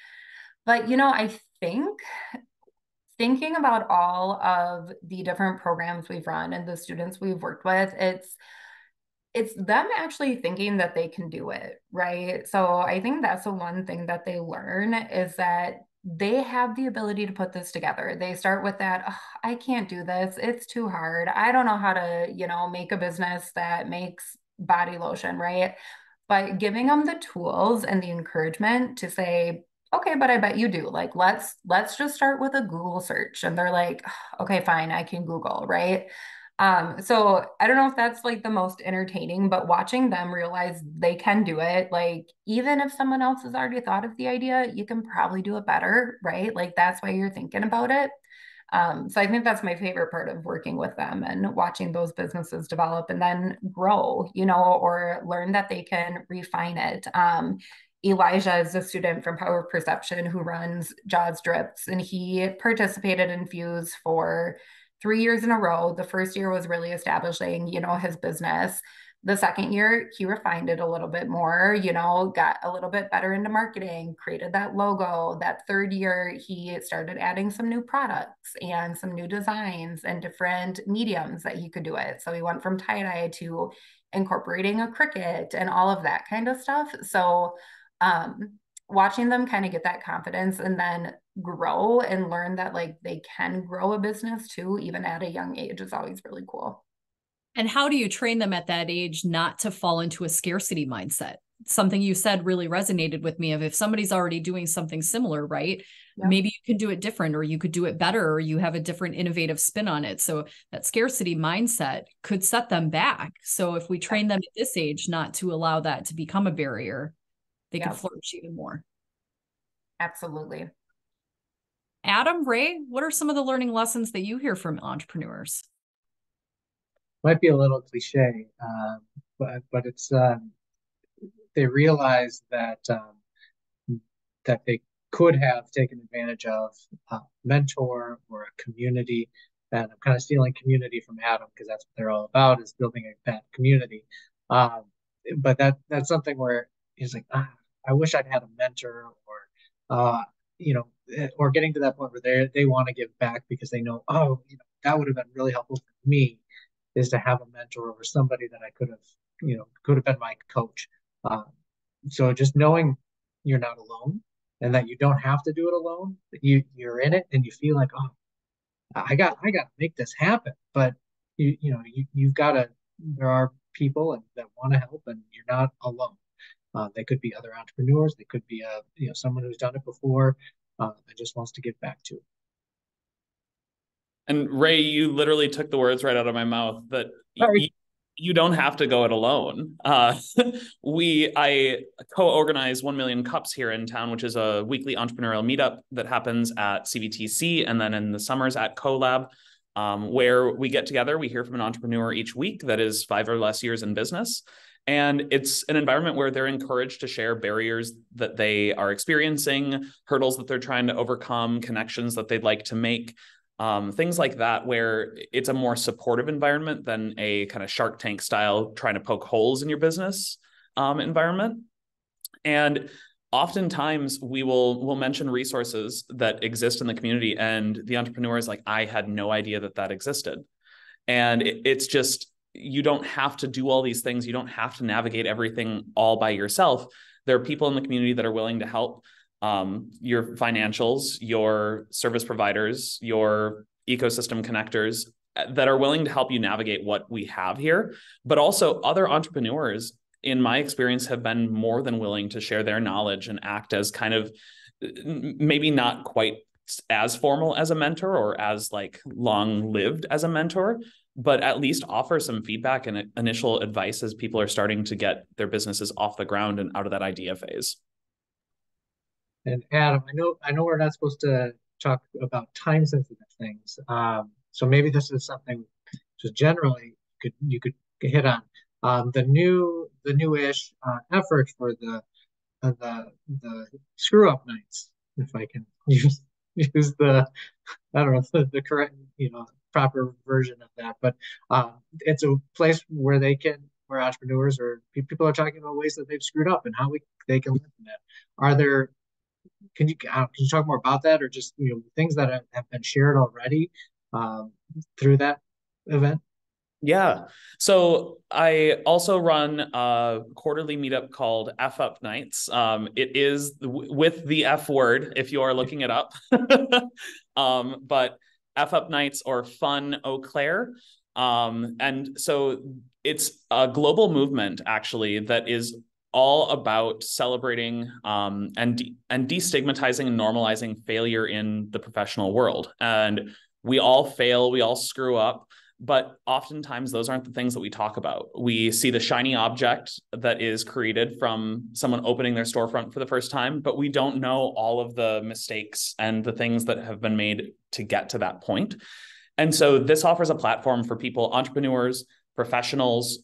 But, you know, I think thinking about all of the different programs we've run and the students we've worked with, it's it's them actually thinking that they can do it, right? So I think that's the one thing that they learn is that they have the ability to put this together. They start with that, oh, I can't do this. It's too hard. I don't know how to, you know, make a business that makes body lotion, right? But giving them the tools and the encouragement to say, okay but i bet you do like let's let's just start with a google search and they're like okay fine i can google right um so i don't know if that's like the most entertaining but watching them realize they can do it like even if someone else has already thought of the idea you can probably do it better right like that's why you're thinking about it um, so I think that's my favorite part of working with them and watching those businesses develop and then grow, you know, or learn that they can refine it. Um, Elijah is a student from Power of Perception who runs Jaws Drips, and he participated in Fuse for three years in a row. The first year was really establishing, you know, his business. The second year, he refined it a little bit more, you know, got a little bit better into marketing, created that logo. That third year, he started adding some new products and some new designs and different mediums that he could do it. So he went from tie dye to incorporating a Cricut and all of that kind of stuff. So um, watching them kind of get that confidence and then grow and learn that like they can grow a business too, even at a young age, is always really cool. And how do you train them at that age not to fall into a scarcity mindset? something you said really resonated with me of if somebody's already doing something similar, right? Maybe you could do it different or you could do it better or you have a different innovative spin on it. So that scarcity mindset could set them back. So if we train them at this age not to allow that to become a barrier, they yeah. can flourish even more. Absolutely. Adam, Ray, what are some of the learning lessons that you hear from entrepreneurs? Might be a little cliche, uh, but but it's um, they realize that um, that they could have taken advantage of a mentor or a community. And I'm kind of stealing community from Adam because that's what they're all about is building a that community. Um, but that that's something where he's like, ah, I wish I'd had a mentor or uh, you know, eh, or getting to that point where they they want to give back because they know, oh, you know, that would have been really helpful for me, is to have a mentor or somebody that I could have, you know, could have been my coach. Um, so just knowing you're not alone and that you don't have to do it alone, you you're in it and you feel like, oh, I got I got to make this happen. But you you know you you've got to. There are people and that want to help, and you're not alone. Uh, they could be other entrepreneurs. They could be a you know someone who's done it before uh, and just wants to give back to. And Ray, you literally took the words right out of my mouth. That you, you don't have to go it alone. Uh, we I co-organize One Million Cups here in town, which is a weekly entrepreneurial meetup that happens at CVTC and then in the summers at CoLab. Um, where we get together, we hear from an entrepreneur each week that is five or less years in business, and it's an environment where they're encouraged to share barriers that they are experiencing, hurdles that they're trying to overcome, connections that they'd like to make, um, things like that, where it's a more supportive environment than a kind of Shark Tank style trying to poke holes in your business um, environment. And oftentimes we will will mention resources that exist in the community, and the entrepreneur is like, I had no idea that that existed. And it, it's just you don't have to do all these things. You don't have to navigate everything all by yourself. There are people in the community that are willing to help um, your financials, your service providers, your ecosystem connectors uh, that are willing to help you navigate what we have here. But also, other entrepreneurs, in my experience, have been more than willing to share their knowledge and act as kind of maybe not quite as formal as a mentor or as like long lived as a mentor but at least offer some feedback and initial advice as people are starting to get their businesses off the ground and out of that idea phase. And Adam, I know I know we're not supposed to talk about time sensitive things. Um, so maybe this is something just generally you could you could hit on. Um, the new the newish uh, effort for the uh, the the screw up nights, if I can use use the I don't know the, the correct you know proper version of that. But uh, it's a place where they can, where entrepreneurs or people are talking about ways that they've screwed up and how we they can learn from that. Are there? Can you uh, can you talk more about that, or just you know things that have, have been shared already um, through that event? Yeah. So I also run a quarterly meetup called F Up Nights. Um, it is with the F word if you are looking it up. um, but F Up Nights or Fun Eau Claire. Um, and so it's a global movement actually that is all about celebrating um, and de- and destigmatizing and normalizing failure in the professional world. And we all fail, we all screw up but oftentimes those aren't the things that we talk about. We see the shiny object that is created from someone opening their storefront for the first time, but we don't know all of the mistakes and the things that have been made to get to that point. And so this offers a platform for people, entrepreneurs, professionals,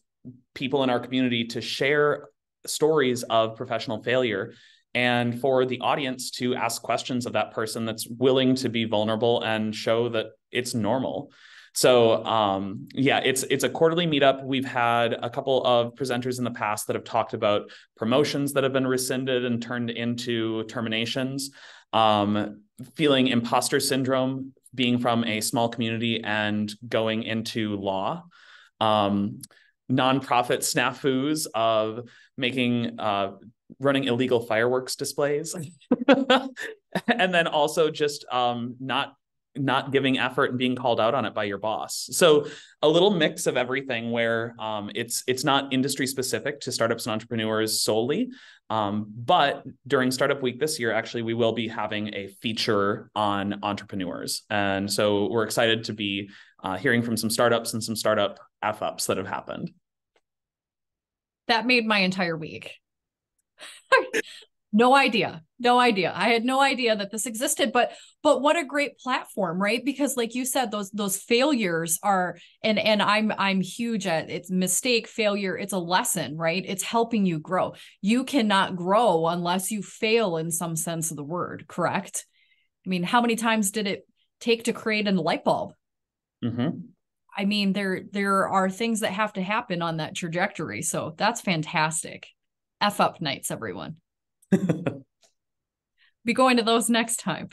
people in our community to share stories of professional failure and for the audience to ask questions of that person that's willing to be vulnerable and show that it's normal. So um, yeah, it's it's a quarterly meetup. We've had a couple of presenters in the past that have talked about promotions that have been rescinded and turned into terminations, um, feeling imposter syndrome, being from a small community and going into law. Um, nonprofit snafus of making uh, running illegal fireworks displays and then also just um, not not giving effort and being called out on it by your boss. So a little mix of everything where um, it's it's not industry specific to startups and entrepreneurs solely. Um, but during Startup Week this year, actually, we will be having a feature on entrepreneurs. And so we're excited to be uh, hearing from some startups and some startup F ups that have happened. That made my entire week. no idea. No idea. I had no idea that this existed but but what a great platform right? Because like you said those those failures are and and i'm i'm huge at it's mistake failure it's a lesson right? It's helping you grow. You cannot grow unless you fail in some sense of the word correct? I mean how many times did it take to create a light bulb? Mm-hmm. i mean there there are things that have to happen on that trajectory. So that's fantastic. F up nights everyone be going to those next time.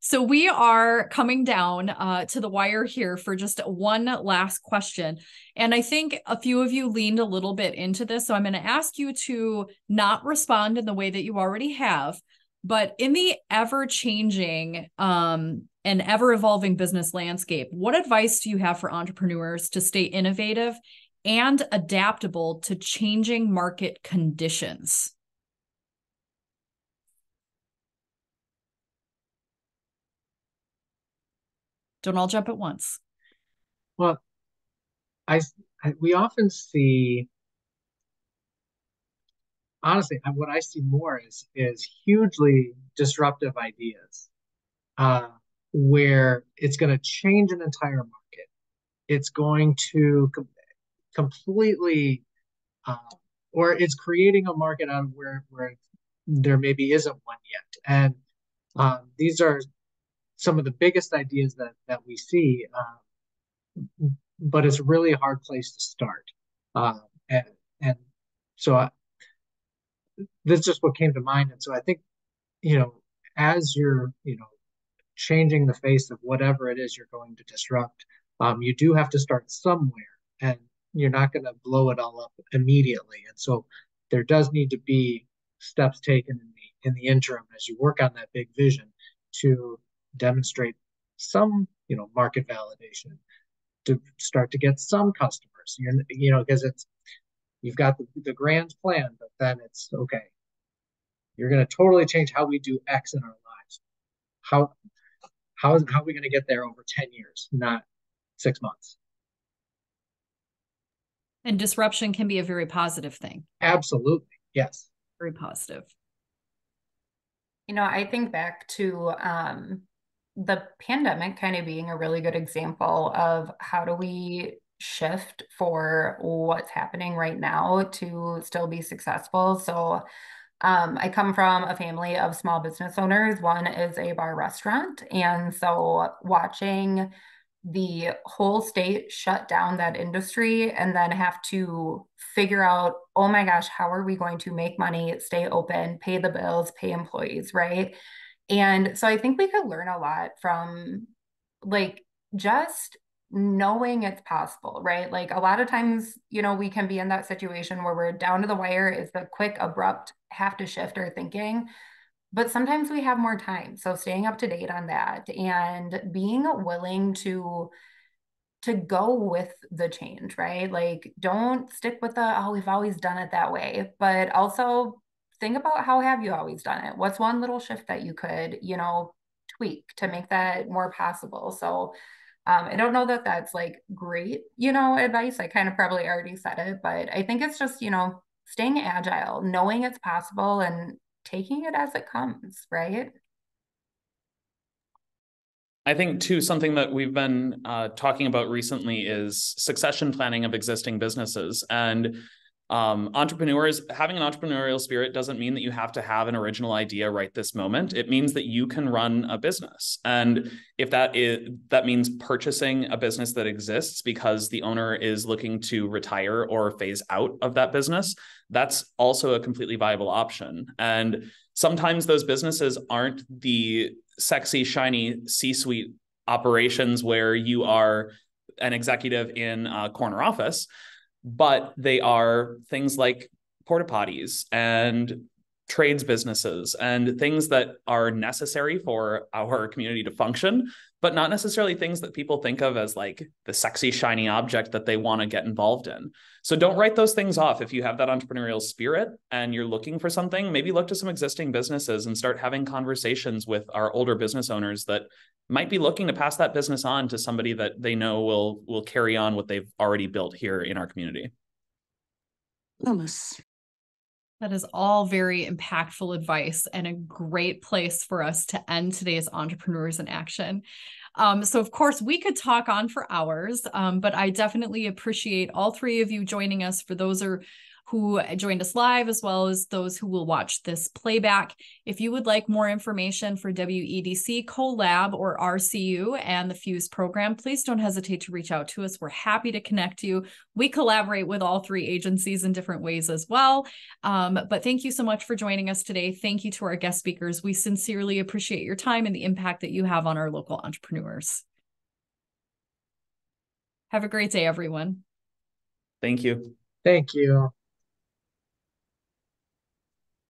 So we are coming down uh, to the wire here for just one last question. And I think a few of you leaned a little bit into this. So I'm going to ask you to not respond in the way that you already have, but in the ever changing um, and ever evolving business landscape, what advice do you have for entrepreneurs to stay innovative and adaptable to changing market conditions? Don't all jump at once. Well, I, I we often see honestly what I see more is is hugely disruptive ideas uh, where it's going to change an entire market. It's going to com- completely uh, or it's creating a market out of where where there maybe isn't one yet. And um, these are some of the biggest ideas that that we see, uh, but it's really a hard place to start. Uh, and and so I, this is just what came to mind. And so I think, you know, as you're you know changing the face of whatever it is you're going to disrupt, um, you do have to start somewhere, and you're not going to blow it all up immediately. And so there does need to be steps taken in the in the interim as you work on that big vision to demonstrate some, you know, market validation to start to get some customers. You're, you know, because it's you've got the, the grand plan, but then it's okay. You're going to totally change how we do X in our lives. How how is how are we going to get there over 10 years, not six months? And disruption can be a very positive thing. Absolutely. Yes. Very positive. You know, I think back to um, the pandemic kind of being a really good example of how do we shift for what's happening right now to still be successful. So um, I come from a family of small business owners. One is a bar restaurant. And so watching the whole state shut down that industry and then have to figure out, oh my gosh, how are we going to make money, stay open, pay the bills, pay employees, right? And so I think we could learn a lot from like just knowing it's possible, right? Like a lot of times, you know, we can be in that situation where we're down to the wire, it's the quick, abrupt, have to shift our thinking. But sometimes we have more time. So staying up to date on that and being willing to to go with the change, right? Like don't stick with the oh, we've always done it that way, but also think about how have you always done it? What's one little shift that you could, you know, tweak to make that more possible? So um, I don't know that that's like great, you know, advice. I kind of probably already said it, but I think it's just, you know, staying agile, knowing it's possible and taking it as it comes, right? I think too something that we've been uh, talking about recently is succession planning of existing businesses, and um, entrepreneurs having an entrepreneurial spirit doesn't mean that you have to have an original idea right this moment. It means that you can run a business. And if that is that means purchasing a business that exists because the owner is looking to retire or phase out of that business that's also a completely viable option. And sometimes those businesses aren't the sexy shiny c-suite operations where you are an executive in a corner office but they are things like porta potties and trades businesses and things that are necessary for our community to function but not necessarily things that people think of as like the sexy, shiny object that they want to get involved in. So don't write those things off. If you have that entrepreneurial spirit and you're looking for something, maybe look to some existing businesses and start having conversations with our older business owners that might be looking to pass that business on to somebody that they know will will carry on what they've already built here in our community. Loomis. That is all very impactful advice and a great place for us to end today's Entrepreneurs in Action. Um, so, of course, we could talk on for hours, um, but I definitely appreciate all three of you joining us. For those are who joined us live, as well as those who will watch this playback. If you would like more information for WEDC, CoLab, or RCU and the FUSE program, please don't hesitate to reach out to us. We're happy to connect you. We collaborate with all three agencies in different ways as well. Um, but thank you so much for joining us today. Thank you to our guest speakers. We sincerely appreciate your time and the impact that you have on our local entrepreneurs. Have a great day, everyone. Thank you. Thank you.